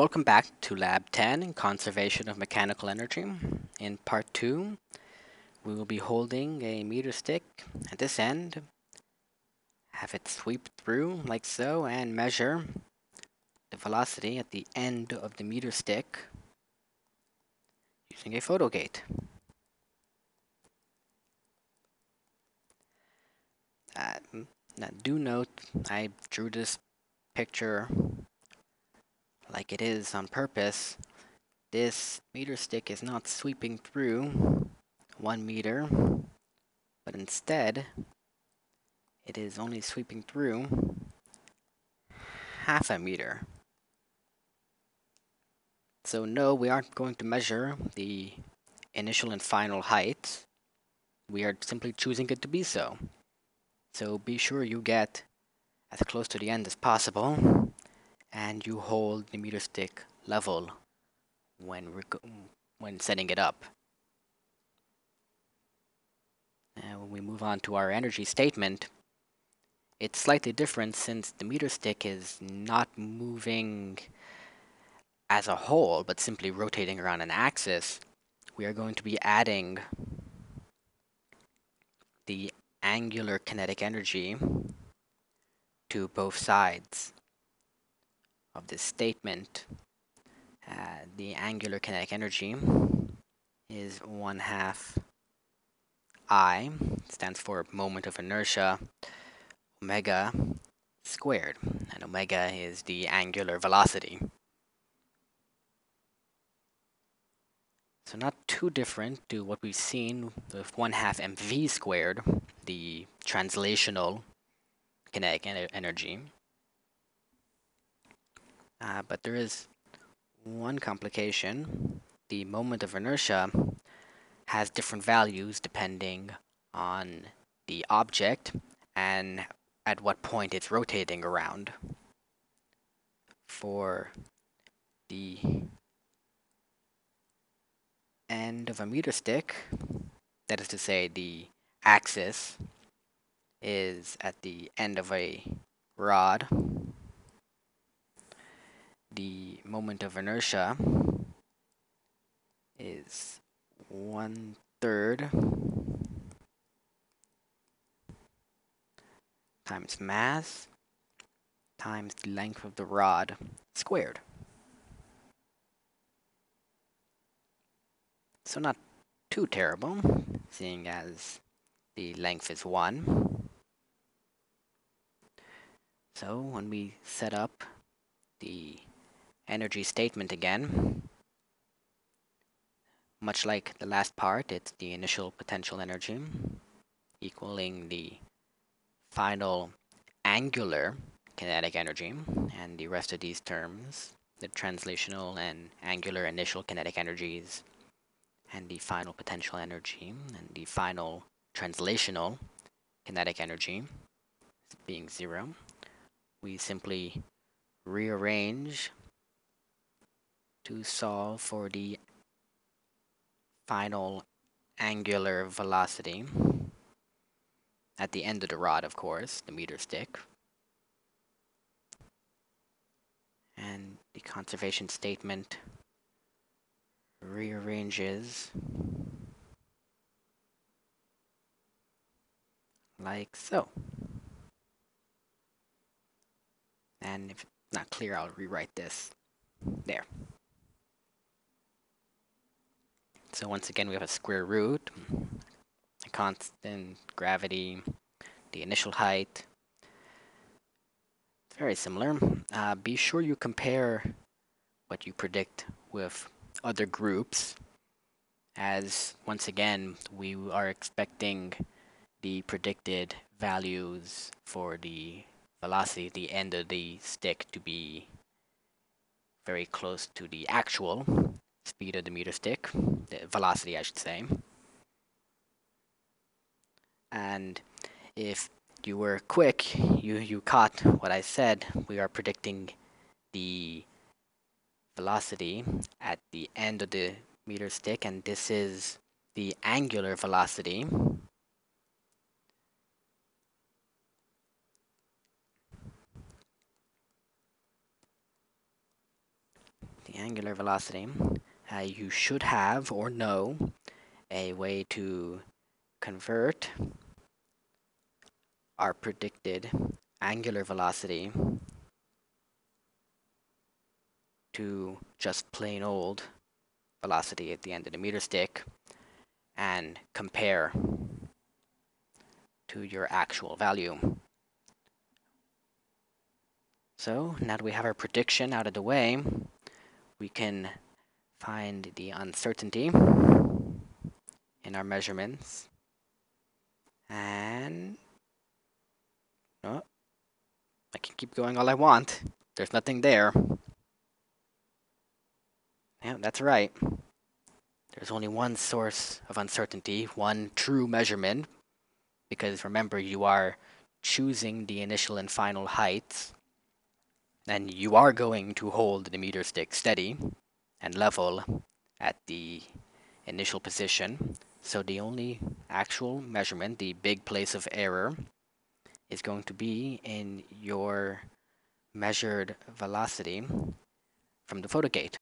Welcome back to Lab 10, in Conservation of Mechanical Energy. In part 2, we will be holding a meter stick at this end, have it sweep through like so, and measure the velocity at the end of the meter stick using a photo gate. Uh, now do note, I drew this picture like it is on purpose. This meter stick is not sweeping through one meter, but instead it is only sweeping through half a meter. So no, we aren't going to measure the initial and final height. We are simply choosing it to be so. So be sure you get as close to the end as possible and you hold the meter stick level when when setting it up. And when we move on to our energy statement, it's slightly different since the meter stick is not moving as a whole, but simply rotating around an axis. We are going to be adding the angular kinetic energy to both sides of this statement. Uh, the angular kinetic energy is 1 half I, stands for moment of inertia, omega squared, and omega is the angular velocity. So not too different to what we've seen with 1 half mv squared, the translational kinetic energy. Uh, but there is one complication. The moment of inertia has different values depending on the object and at what point it's rotating around. For the end of a meter stick, that is to say the axis is at the end of a rod the moment of inertia is one third times mass times the length of the rod squared. So not too terrible, seeing as the length is 1. So when we set up the energy statement again. Much like the last part, it's the initial potential energy equaling the final angular kinetic energy, and the rest of these terms, the translational and angular initial kinetic energies, and the final potential energy, and the final translational kinetic energy being zero, we simply rearrange to solve for the final angular velocity at the end of the rod, of course, the meter stick. And the conservation statement rearranges like so. And if it's not clear, I'll rewrite this there. So once again, we have a square root, a constant gravity, the initial height. It's very similar. Uh, be sure you compare what you predict with other groups as once again, we are expecting the predicted values for the velocity at the end of the stick to be very close to the actual speed of the meter stick, the velocity I should say. And if you were quick, you, you caught what I said. We are predicting the velocity at the end of the meter stick, and this is the angular velocity. The angular velocity, uh, you should have or know a way to convert our predicted angular velocity to just plain old velocity at the end of the meter stick and compare to your actual value. So now that we have our prediction out of the way, we can find the uncertainty in our measurements. And oh, I can keep going all I want. There's nothing there. Yeah, that's right. There's only one source of uncertainty, one true measurement, because remember, you are choosing the initial and final heights, and you are going to hold the meter stick steady and level at the initial position. So the only actual measurement, the big place of error, is going to be in your measured velocity from the photo gate.